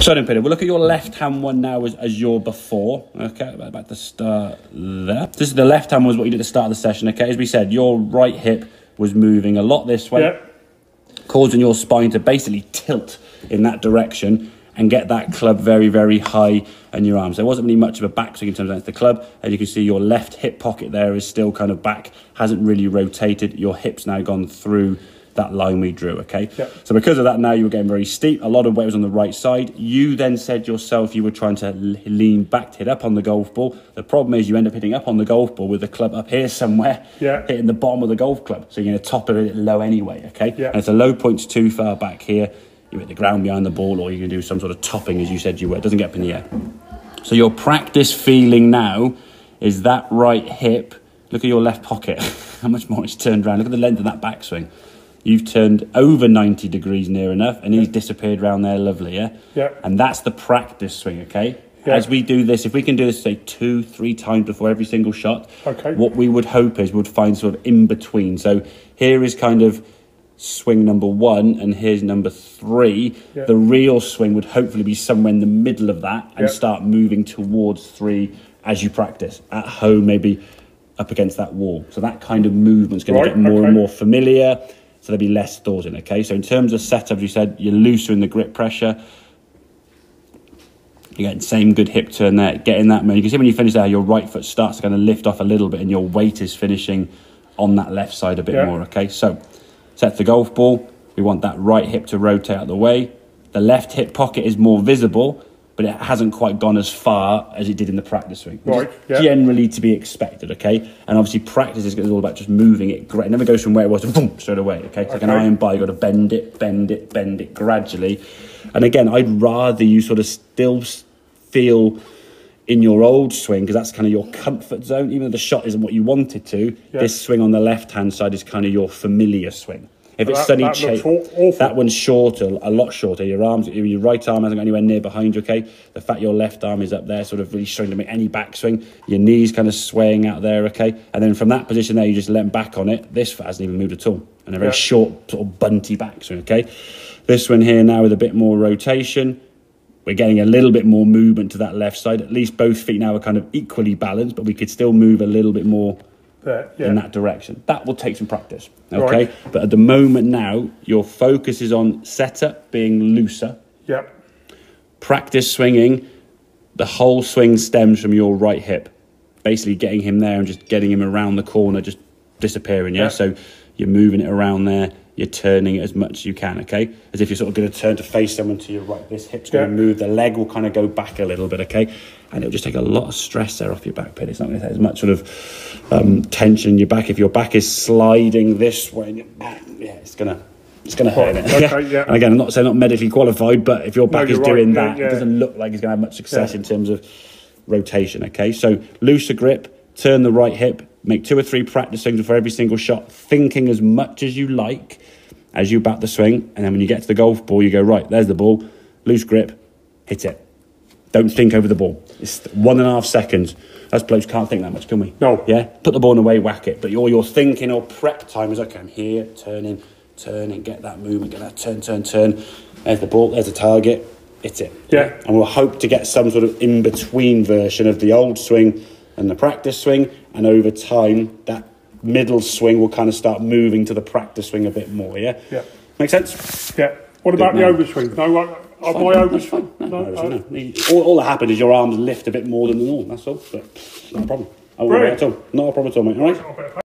So then, Peter, we'll look at your left-hand one now as, as your before. Okay, about, to start there. This is the left hand was what you did at the start of the session. Okay, as we said, your right hip was moving a lot this way, Yeah. causing your spine to basically tilt in that direction and get that club very, very high in your arms. There wasn't really much of a backswing in terms of the club. As you can see, your left hip pocket there is still kind of back, hasn't really rotated. Your hip's now gone through that line we drew, okay? Yeah. So because of that, now you were getting very steep. A lot of weight was on the right side. You then said yourself you were trying to lean back to hit up on the golf ball. The problem is you end up hitting up on the golf ball with the club up here somewhere, Yeah. hitting the bottom of the golf club. So you're going to top it a little low anyway, okay? Yeah. And if the low point's too far back here, you hit the ground behind the ball, or you can do some sort of topping as you said you were. It doesn't get up in the air. So your practice feeling now is that right hip. Look at your left pocket. How much more it's turned around. Look at the length of that backswing. You've turned over 90 degrees near enough, and he's disappeared round there lovely, yeah? Yeah. And that's the practice swing, okay? Yeah. As we do this, if we can do this, say, two, three times before every single shot, Okay. what we would hope is we'd find sort of in between. So here is kind of swing number one, and here's number three. Yeah. The real swing would hopefully be somewhere in the middle of that and Yeah. start moving towards three as you practice. At home, maybe up against that wall. So that kind of movement's going Right, to get more okay. and more familiar. So there'll be less thought in. Okay. So in terms of setup, as you said, you're looser in the grip pressure. You're getting same good hip turn there, getting that man. You can see when you finish there, your right foot starts going to kind of lift off a little bit, and your weight is finishing on that left side a bit Yeah. more. Okay, so set the golf ball. We want that right hip to rotate out of the way. The left hip pocket is more visible, but it hasn't quite gone as far as it did in the practice swing. Right, yeah. Generally to be expected. Okay, and obviously practice is all about just moving it. It never goes from where it was to boom straight away. Okay, it's like an iron bar. you've got to bend it, bend it, bend it gradually. And again, I'd rather you sort of still feel in your old swing because that's kind of your comfort zone. Even though the shot isn't what you wanted to, Yeah. this swing on the left hand side is kind of your familiar swing. If it's That- sunny, that cha- that one's shorter, a lot shorter. Your arms, your right arm hasn't got anywhere near behind you. Okay, the fact your left arm is up there, sort of really showing to make any backswing. Your knees kind of swaying out there. Okay, and then from that position there, you just let back on it. This foot hasn't even moved at all, and a very Yeah. short sort of bunty backswing. Okay, this one here now with a bit more rotation. We're getting a little bit more movement to that left side. At least both feet now are kind of equally balanced, but we could still move a little bit more There, yeah. in that direction. That will take some practice. Okay. Right. But at the moment now, your focus is on setup being looser, yeah. practice swinging. The whole swing stems from your right hip. Basically, getting him there and just getting him around the corner, just disappearing. Yeah. Yeah. So you're moving it around there. You're turning it as much as you can. Okay. As if you're sort of going to turn to face someone to your right. This hip's going to move. The leg will kind of go back a little bit. Okay. And it'll just take a lot of stress there off your back pin. It's not going to take as much sort of um, tension in your back. If your back is sliding this way, back, yeah, it's gonna. It's going to hurt it. okay, yeah. And again, I'm not saying not medically qualified, but if your back is you're right, doing yeah, that, yeah. it doesn't look like it's going to have much success Yeah. in terms of rotation. Okay, so looser grip, turn the right hip, make two or three practice swings for every single shot, thinking as much as you like as you bat the swing, and then when you get to the golf ball, you go right. There's the ball, loose grip, hit it. Don't think over the ball. It's one and a half seconds. Us blokes can't think that much, can we? No. Yeah. Put the ball in away, whack it. But all your thinking or prep time is okay. I'm here, turning, turning, get that movement, get that turn, turn, turn. There's the ball. There's the target. Hit it. Yeah. And we'll hope to get some sort of in between version of the old swing and the practice swing. And over time, that middle swing will kind of start moving to the practice swing a bit more. Yeah. Yeah. Make sense? Yeah. What about the man. overswing? No, uh, uh, my overswing. No, No, no, no. All, all that happened is your arms lift a bit more than the norm. That's all. But not a problem. I won't at all. Not a problem at all, mate. All right.